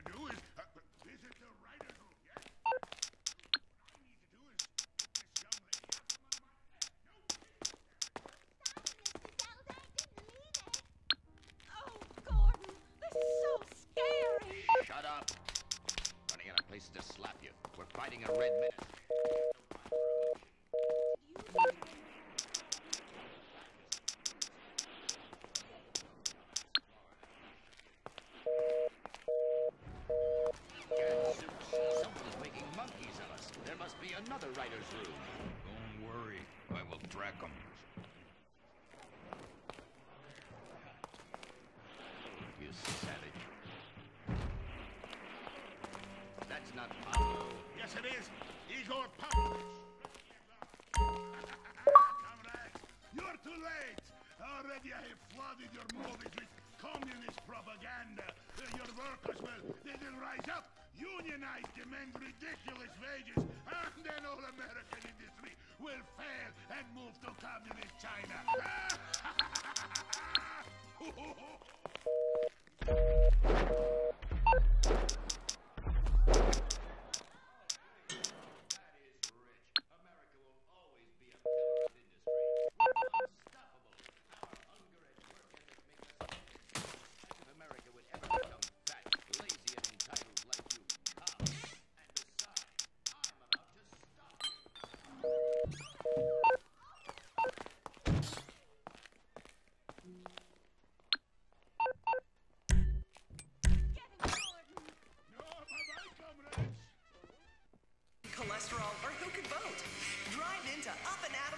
to do is uh, visit the writer's room, Oh, Gordon, this is so scary. Shut up. Running out of places to slap you. We're fighting a red menace. Another writer's room. Don't worry, I will track them. You savage. That's not Pablo. Yes, it is. Igor Pavlovich. Comrades, you're too late. Already I have flooded your movies with communist propaganda. Your workers will, they will rise up, unionize, demand ridiculous wages, and then all American industry will fail and move to communist China.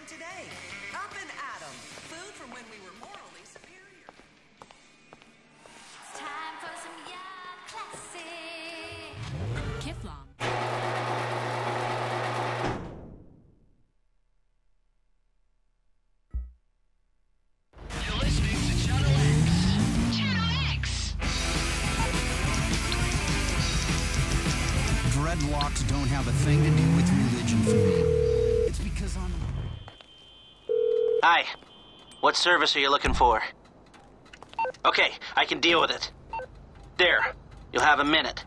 Up and Atom today. Up and Atom, food from when we were morally superior. It's time for some young classic. Kifflom. You're listening to Channel X. Channel X. Dreadlocks don't have a thing to do with religion for me. Hi. What service are you looking for? Okay, I can deal with it. There. You'll have a minute.